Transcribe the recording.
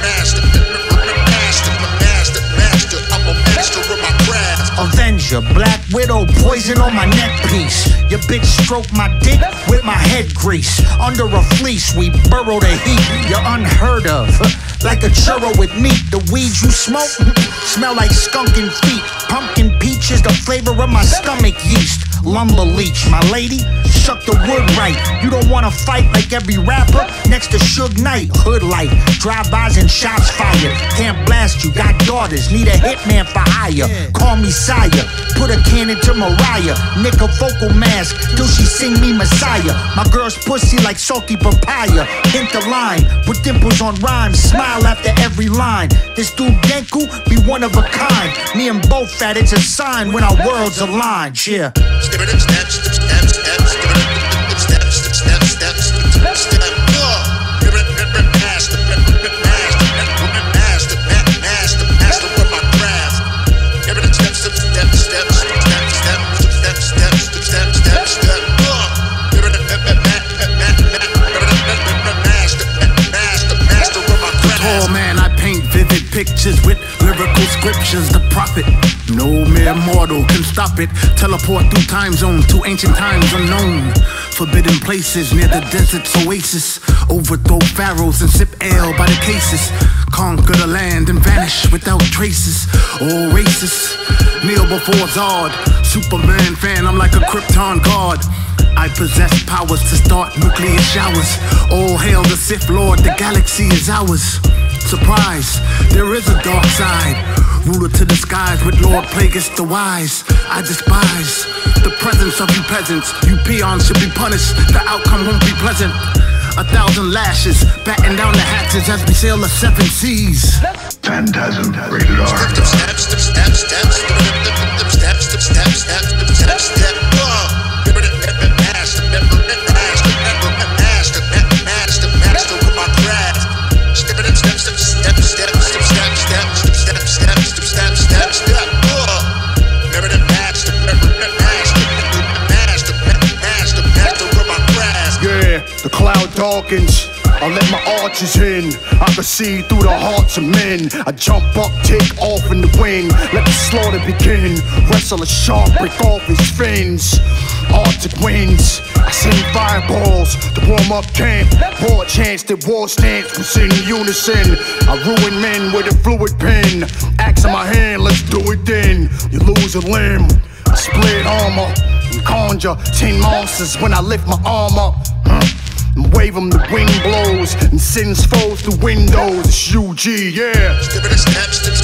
master, Avenger, Black Widow, poison on my neckpiece. Your bitch stroke my dick with my head grease. Under a fleece, we burrow the heat. You're unheard of. Like a churro with meat, the weeds you smoke smell like skunk and feet. Pumpkin peach is the flavor of my stomach yeast. Lumber leech, my lady, shuck the wood right. You don't wanna fight like every rapper next to Suge Knight. Hood light, drive-bys and shots fired. Can't blast you, got daughters, need a hitman for hire. Call me sire, put a cannon to Mariah. Nick a vocal mask till she sing me Messiah. My girl's pussy like salty papaya. Hint the line, put dimples on rhymes. Smile after every line. This dude Denku be one of a kind. Me and BoFaat, it's a sign when our worlds align. Yeah. Pictures with lyrical scriptures. The prophet, no mere mortal can stop it. Teleport through time zones to ancient times unknown. Forbidden places near the desert's oasis. Overthrow pharaohs and sip ale by the cases. Conquer the land and vanish without traces. All races kneel before Zod. Superman fan, I'm like a Krypton god. I possess powers to start nuclear showers. All hail the Sith Lord, the galaxy is ours. Surprise, there is a dark side. Ruler to the skies with Lord Plagueis the wise. I despise the presence of you peasants. You peons should be punished, the outcome won't be pleasant. A thousand lashes, batten down the hatches as we sail the seven seas. Phantasm, rated R. Uh. The cloud darkens. I let my arches in. I can see through the hearts of men. I jump up, take off in the wind. Let the slaughter begin. Wrestle a shark, break off his fins. Arctic winds. I send fireballs to warm up camp. War chance that war stance was in unison. I ruin men with a fluid pen. Axe in my hand, let's do it then. You lose a limb. I split armor and conjure ten monsters when I lift my arm up. And wave 'em the wind blows and sends foes through windows. It's UG, yeah. Step it, step, step,